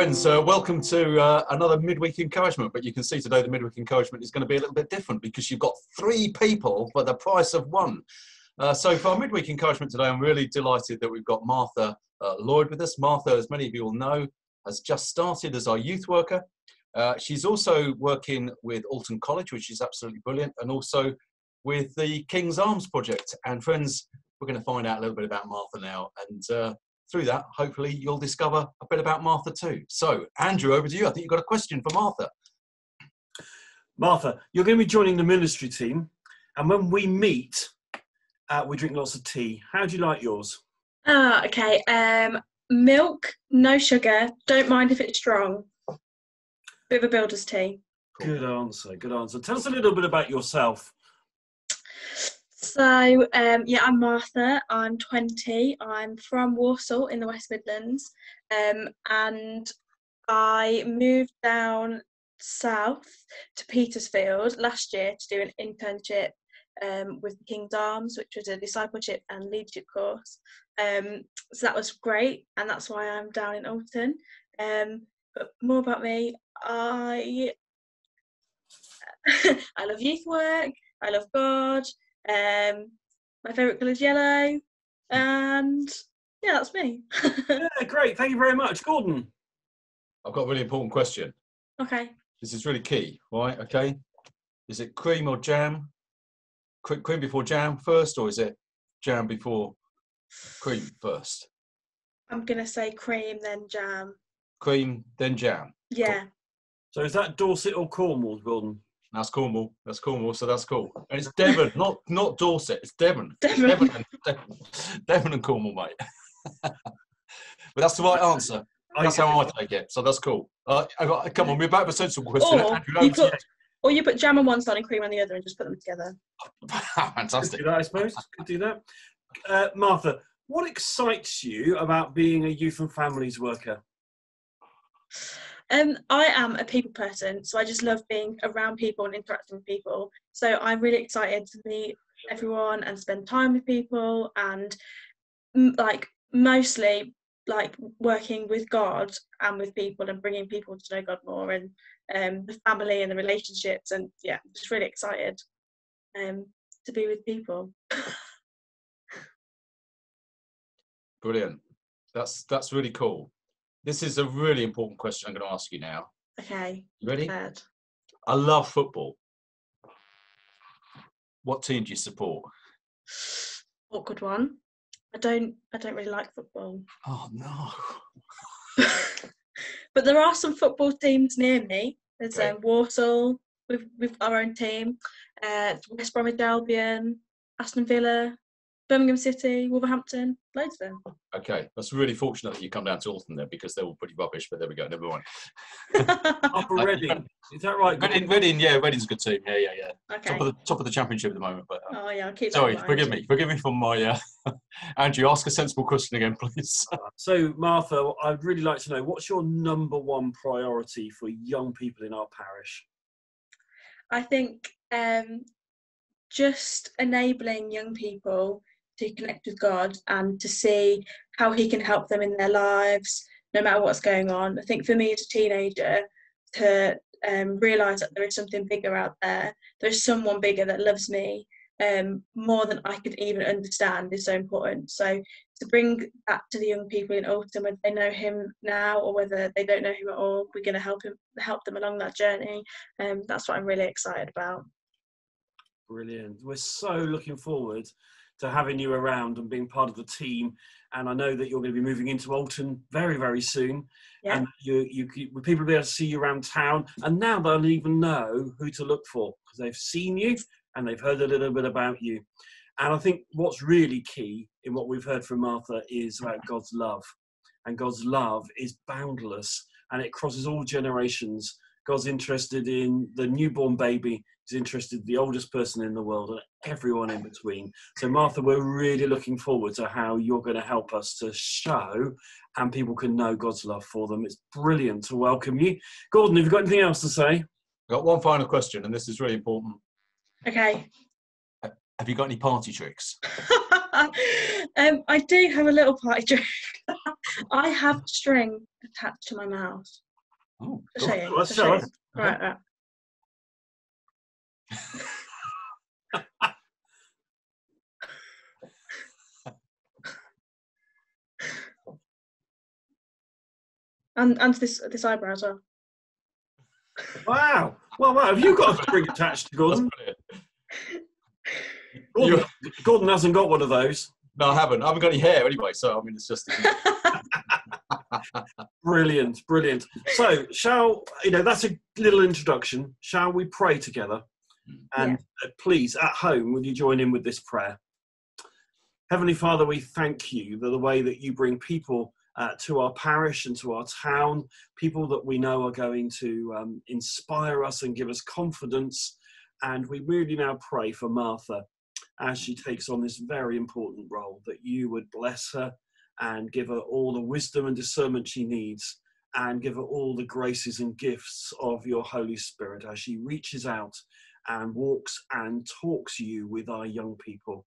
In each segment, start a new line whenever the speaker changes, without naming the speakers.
friends, uh, welcome to uh, another midweek encouragement. But you can see today the midweek encouragement is going to be a little bit different because you've got three people for the price of one. Uh, so, for our midweek encouragement today, I'm really delighted that we've got Martha uh, Lloyd with us. Martha, as many of you will know, has just started as our youth worker. Uh, she's also working with Alton College, which is absolutely brilliant, and also with the King's Arms Project. And, friends, we're going to find out a little bit about Martha now. And uh, through that, hopefully, you'll discover a bit about Martha too. So, Andrew, over to you. I think you've got a question for Martha.
Martha, you're going to be joining the ministry team, and when we meet, uh, we drink lots of tea. How do you like yours?
Ah, okay. Um, milk, no sugar. Don't mind if it's strong. Bit of a builder's tea.
Good answer. Good answer. Tell us a little bit about yourself.
So, um, yeah, I'm Martha. I'm 20. I'm from Walsall in the West Midlands. Um, and I moved down south to Petersfield last year to do an internship um, with the King's Arms, which was a discipleship and leadership course. Um, so that was great, and that's why I'm down in Alton. Um, but more about me, I I love youth work. I love God. Um, my favourite colour is yellow, and yeah, that's me.
yeah, great. Thank you very much, Gordon.
I've got a really important question.
okay.
This is really key, right? Okay. Is it cream or jam? Cre- Cream before jam first, or is it jam before cream first?
I'm gonna say cream then jam.
Cream, then jam.
Yeah.
So is that Dorset or Cornwall, Gordon?
That's Cornwall. That's Cornwall. So that's cool. And it's Devon, not not Dorset. It's Devon.
Devon.
Devon and, Devon, Devon and Cornwall, mate. but that's the right answer. That's how I take it. So that's cool. Uh, come on, we're back to a sensible question.
Or
Andrew,
you put, or you put jam on one side and cream on the other and just put them together.
you.
Could
Fantastic.
do that, I suppose. Could do that. Uh, Martha, what excites you about being a youth and families worker?
Um, I am a people person, so I just love being around people and interacting with people. So I'm really excited to meet everyone and spend time with people, and like mostly like working with God and with people and bringing people to know God more and um, the family and the relationships. And yeah, just really excited um, to be with people.
Brilliant. That's that's really cool. This is a really important question I'm going to ask you now.
Okay,
You ready? I love football. What team do you support?
Awkward one. I don't. I don't really like football.
Oh no.
but there are some football teams near me. There's
Okay.
um, Walsall, we've, we've our own team, uh, West Bromwich Albion, Aston Villa, Birmingham City, Wolverhampton, loads of them.
Okay, that's really fortunate that you come down to Alton there because they were pretty rubbish. But there we go. Never mind.
Upper Reading. Is that right?
Reading, Reading, yeah, Reading's a good team. Yeah, yeah, yeah.
okay.
Top of the top of the championship at the moment. But um,
Oh yeah, I'll keep
sorry,
in
forgive me, forgive me for my. Uh, Andrew, ask a sensible question again, please.
So, Martha, I'd really like to know what's your number one priority for young people in our parish?
I think um, just enabling young people to connect with God and to see how He can help them in their lives, no matter what's going on. I think for me as a teenager, to um, realise that there is something bigger out there, there's someone bigger that loves me um, more than I could even understand is so important. So to bring that to the young people in Alton, whether they know Him now or whether they don't know Him at all, we're going to help him, help them along that journey. Um, that's what I'm really excited about.
Brilliant. We're so looking forward to having you around and being part of the team. And I know that you're going to be moving into Alton very, very soon.
Yeah.
And you, you, you- people will be able to see you around town. And now they'll even know who to look for because they've seen you and they've heard a little bit about you. And I think what's really key in what we've heard from Martha is about God's love. And God's love is boundless and it crosses all generations. God's interested in the newborn baby, He's interested in the oldest person in the world and everyone in between. So, Martha, we're really looking forward to how you're going to help us to show and people can know God's love for them. It's brilliant to welcome you. Gordon, have you got anything else to say?
I've got one final question, and this is really important.
Okay.
Have you got any party tricks?
um, I do have a little party trick. I have string attached to my mouth.
Oh,
I'll show.
Let's
I'll show
show.
Right, right. and and this this eyebrow as well.
Wow. Well, wow. Have you got a string attached to
That's
Gordon?
brilliant.
Gordon, Gordon hasn't got one of those.
No, I haven't. I haven't got any hair anyway, so I mean, it's just.
Brilliant, brilliant. So, shall you know? That's a little introduction. Shall we pray together? And uh, please, at home, will you join in with this prayer? Heavenly Father, we thank you for the way that you bring people uh, to our parish and to our town, people that we know are going to um, inspire us and give us confidence. And we really now pray for Martha as she takes on this very important role, that you would bless her and give her all the wisdom and discernment she needs, and give her all the graces and gifts of your Holy Spirit as she reaches out and walks and talks you with our young people.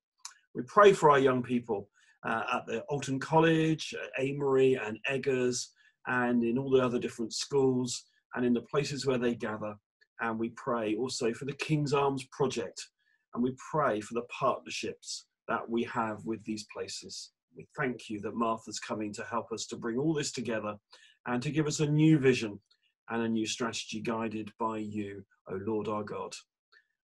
We pray for our young people uh, at the Alton College, Amery and Eggar's, and in all the other different schools and in the places where they gather. And we pray also for the King's Arms Project, and we pray for the partnerships that we have with these places. We thank you that Martha's coming to help us to bring all this together and to give us a new vision and a new strategy guided by you, O Lord our God.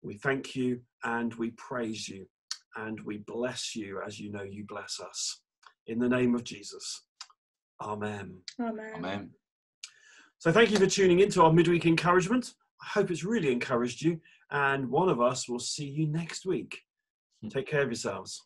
We thank you and we praise you and we bless you as you know you bless us. In the name of Jesus. Amen.
Amen.
Amen.
So thank you for tuning in to our midweek encouragement. I hope it's really encouraged you, and one of us will see you next week. Hmm. Take care of yourselves.